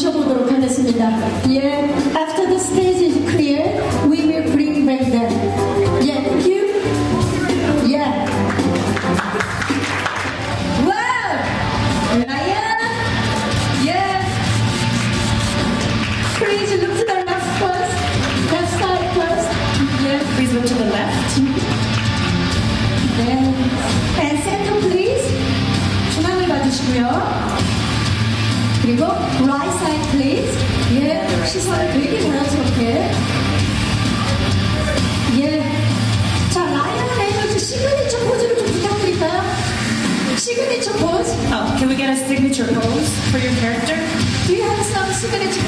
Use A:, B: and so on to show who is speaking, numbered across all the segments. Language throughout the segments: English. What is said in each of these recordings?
A: 모셔보도록
B: 하겠습니다. 예, after the stage. Signature pose for your character?
A: Do you have some? Number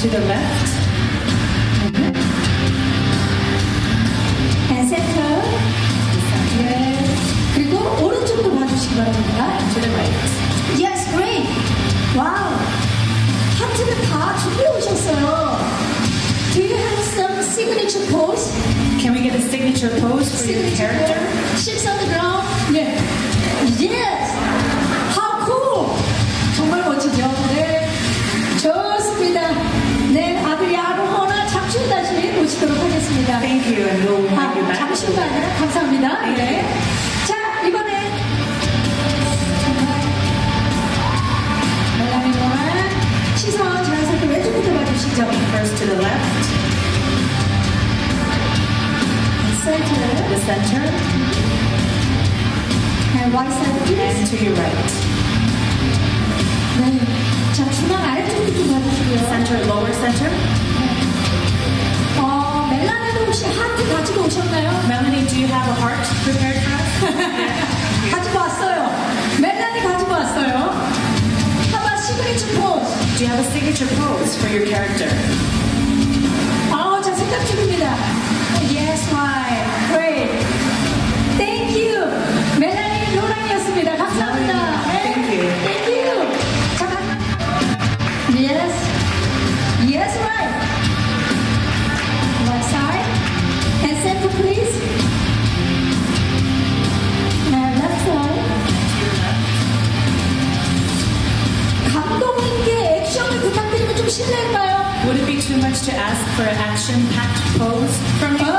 B: to the left.
A: 앤 센터. 예. 그리고 오른쪽도 봐주시기 바랍니다.
B: To the right.
A: Yes, great. 와우. 하트를 다 준비해 오셨어요. Do you have some signature pose?
B: Can we get a signature pose for your
A: Signature
B: character?
A: pose? Six on the ground. 예. Yes. 하겠습니다.
B: Thank you, and we'll bring you
A: 아,
B: back.
A: 아니라 감사합니다. 네. 자, 이번에 멜라미노나 시선 자연스럽게 왼쪽부터 봐주시죠.
B: First to the left,
A: 센터,
B: the center,
A: and right side please.
B: and to your right.
A: 네. 자, 중앙 아래쪽부터
B: Do you have a signature pose for your character? Would it be too much to ask for an action-packed pose from you?